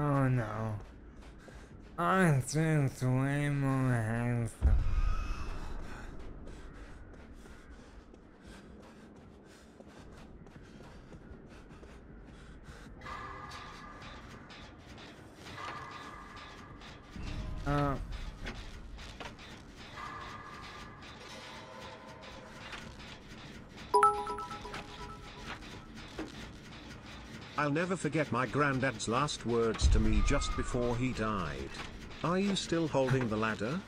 Oh no. I'm just way more handsome. I'll never forget my granddad's last words to me just before he died. Are you still holding the ladder?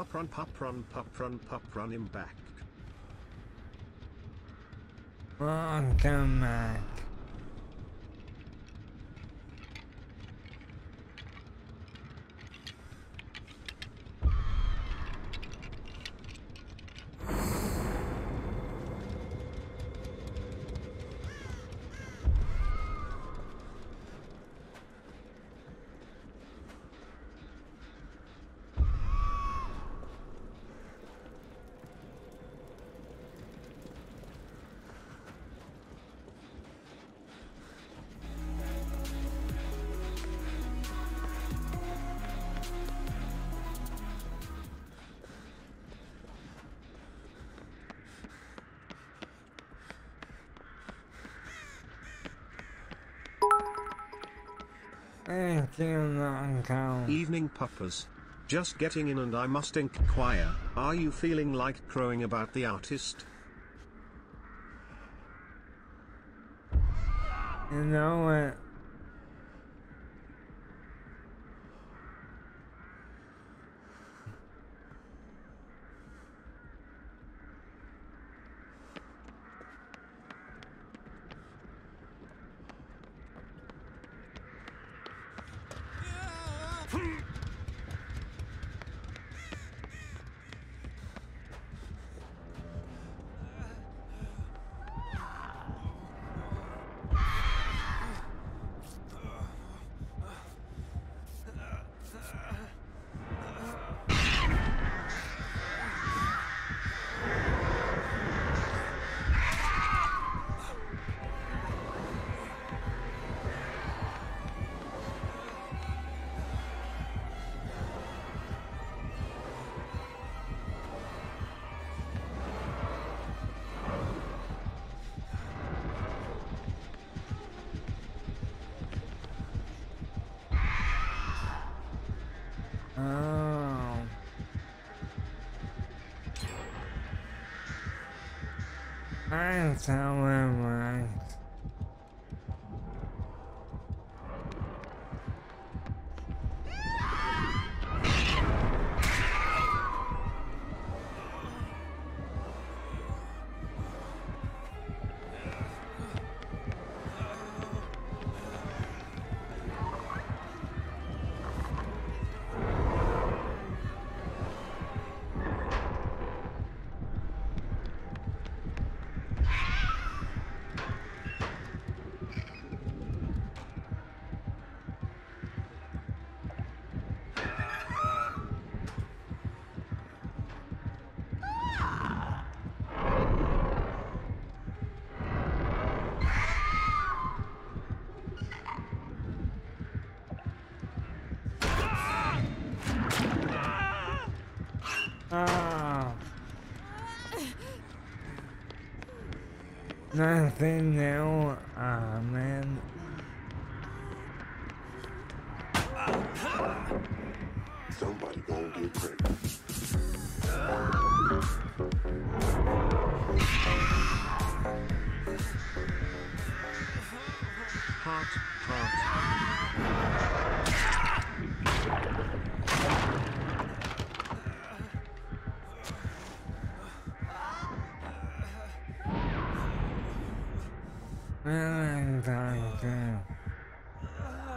Pop run, pop run, pop run, pop run him back. welcome back. Evening puppers. Just getting in and I must inquire, are you feeling like crowing about the artist? You know what? I'm telling Nothing new, ah man. Somebody gonna get pregnant. Heart, heart. Fantastic.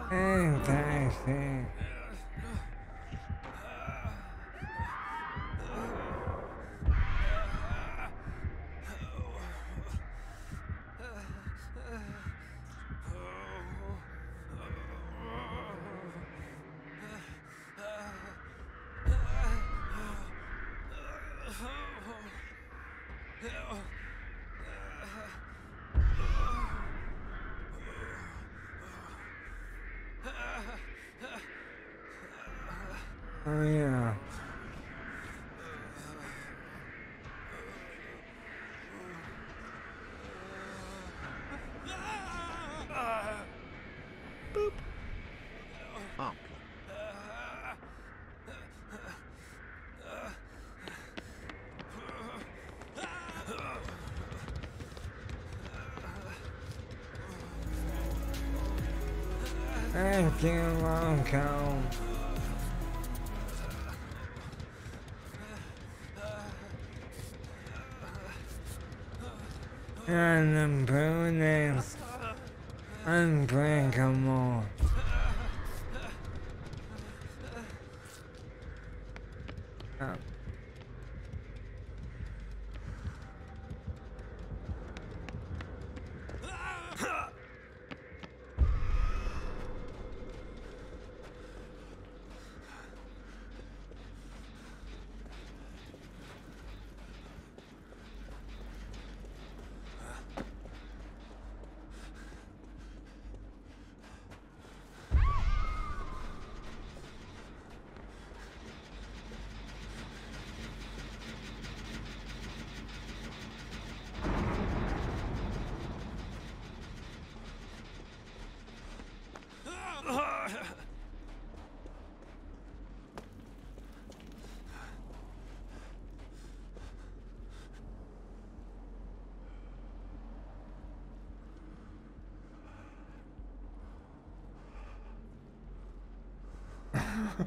Fantastic. Thank you, Lonko. And the bonus unbreakable.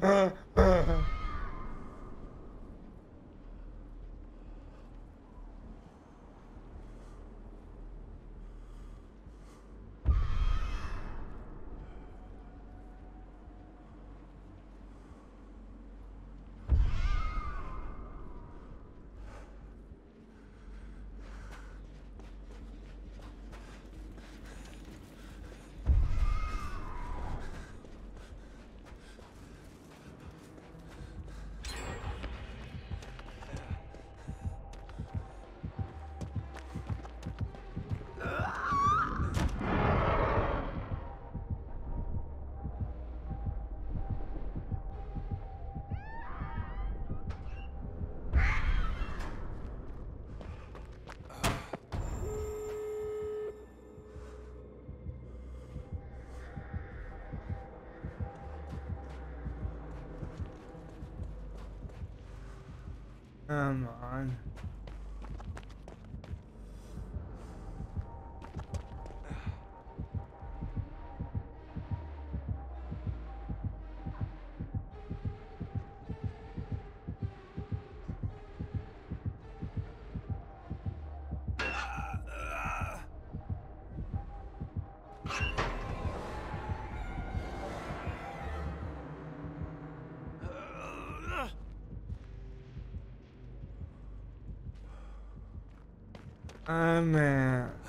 Oh. Come on. I'm uh,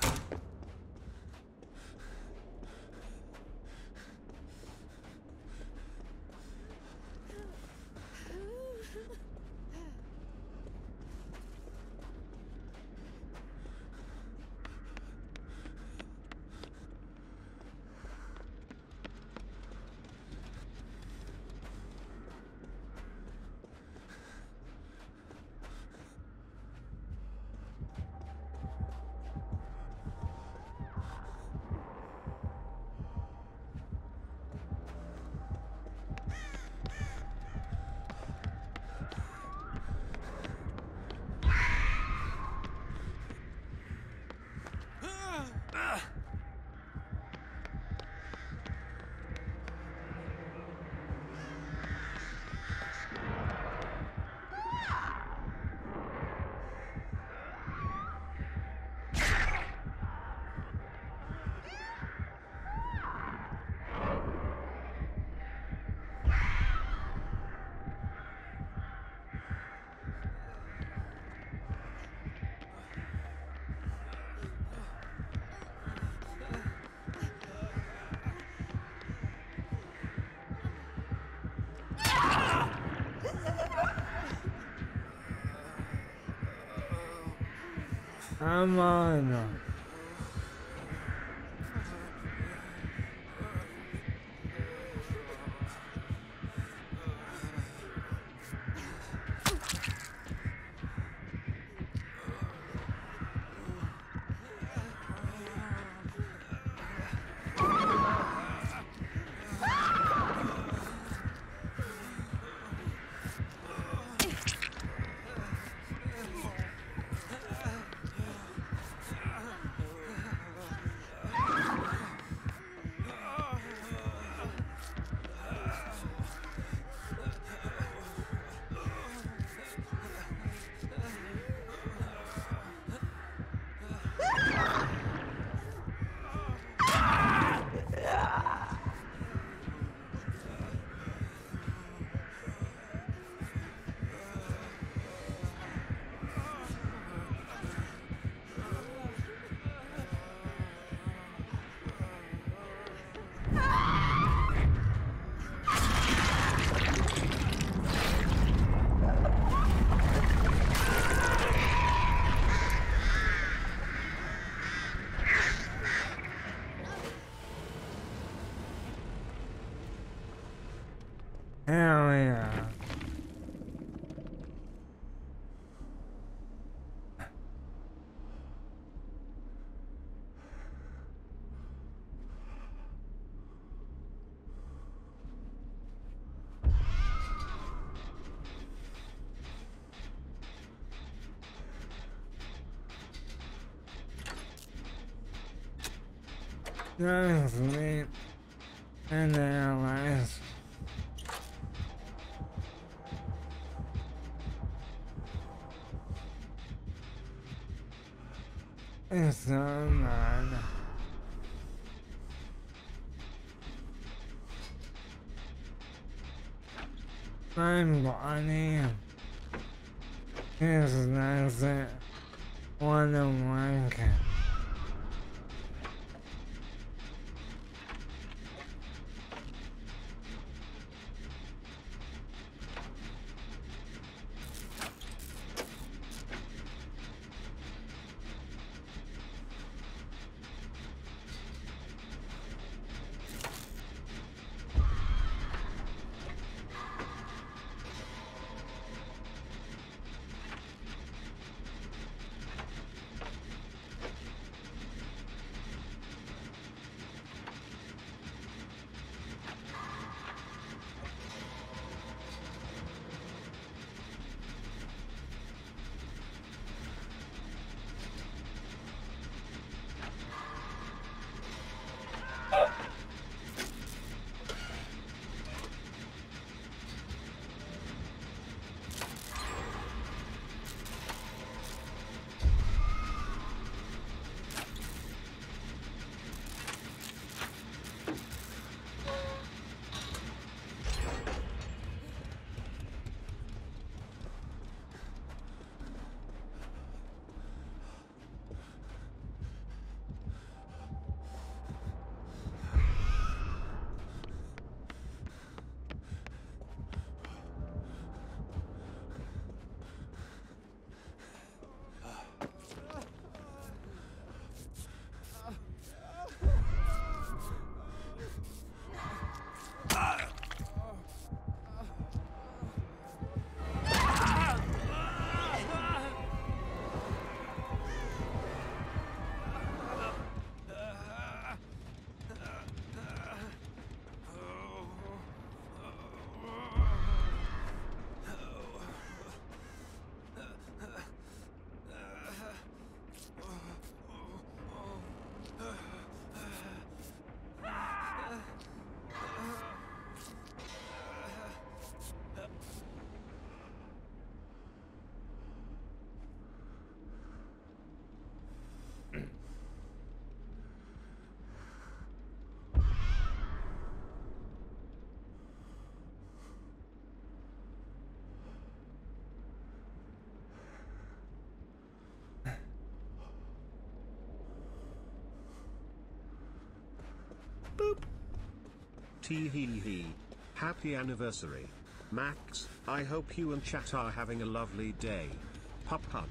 Come on. That's neat. And last. It's so mad. My body is not one of one Tee hee hee. Happy anniversary. Max, I hope you and chat are having a lovely day. Pup hug.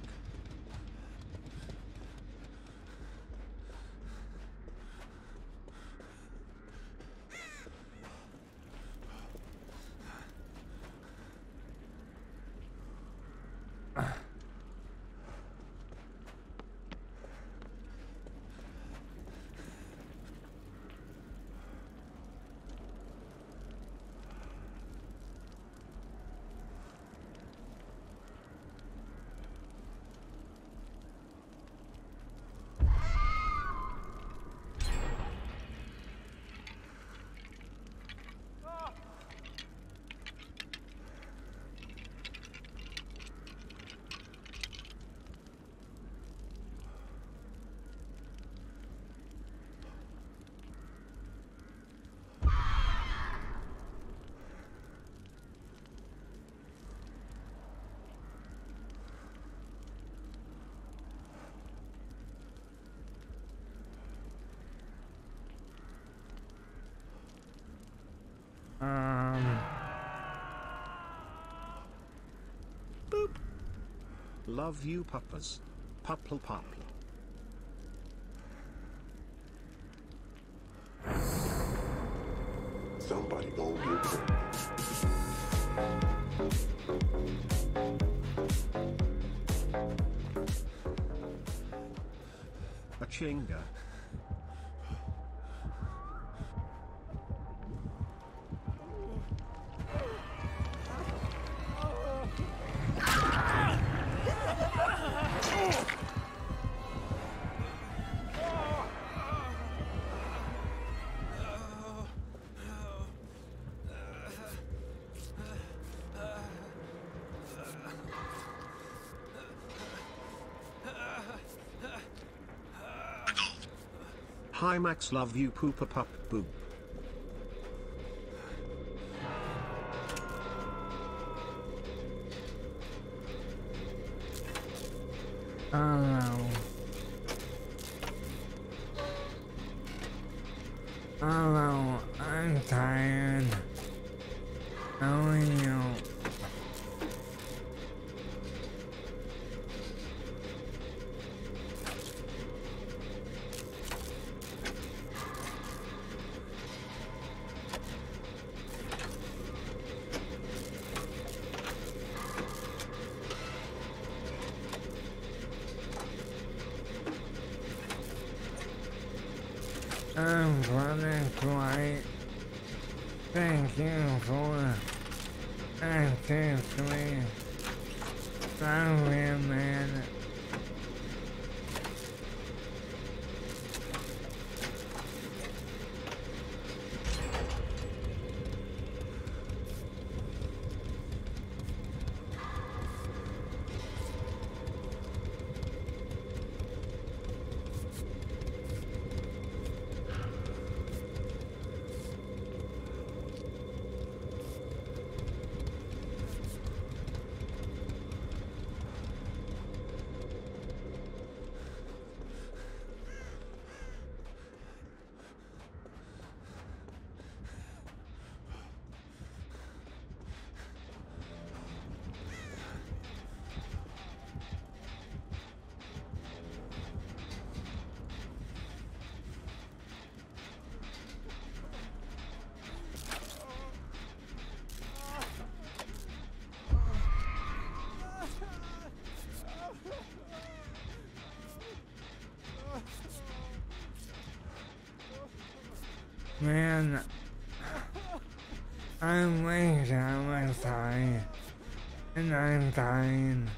Love you puppas. Pupple pupple. Somebody gonna get. A chinga. Hi Max love you poopa pup boop. I uh, I'm running quite. Thank you for actively. Sorry, man. Man, I'm late. I'm sorry. And I'm dying.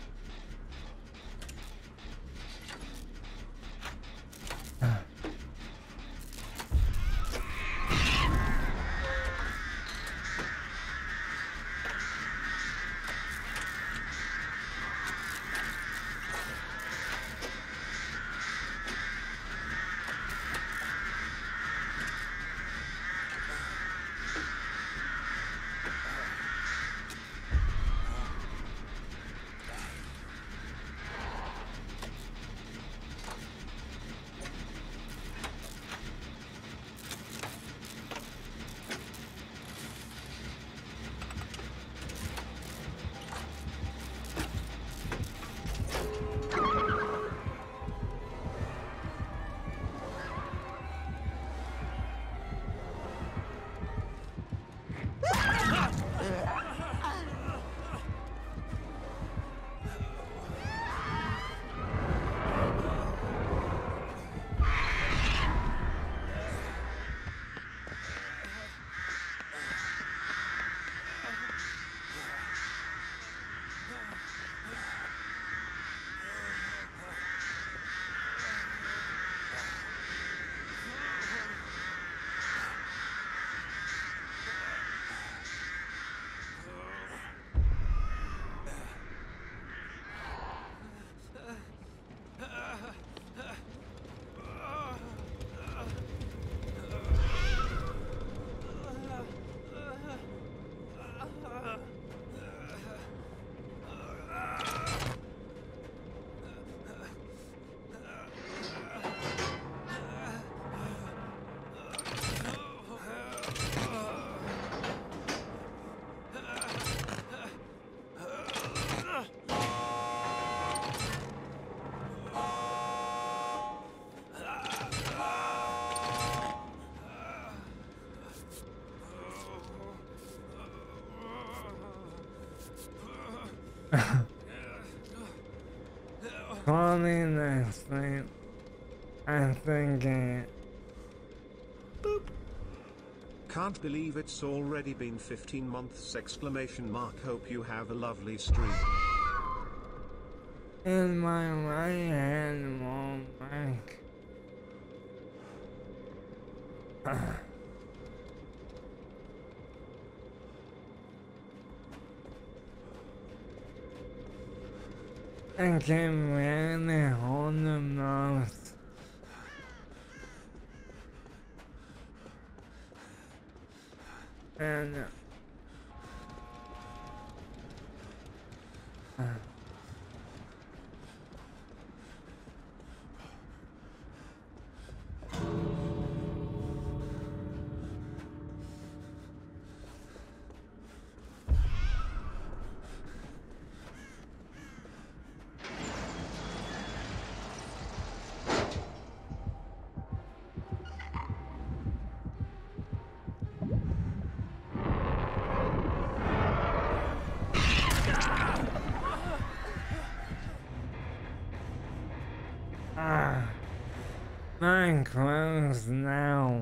Falling asleep and thinking, Can't believe it's already been 15 months exclamation mark hope you have a lovely stream. in my right hand won't break. Ah. I can really hold the most. And uh, mine closed now.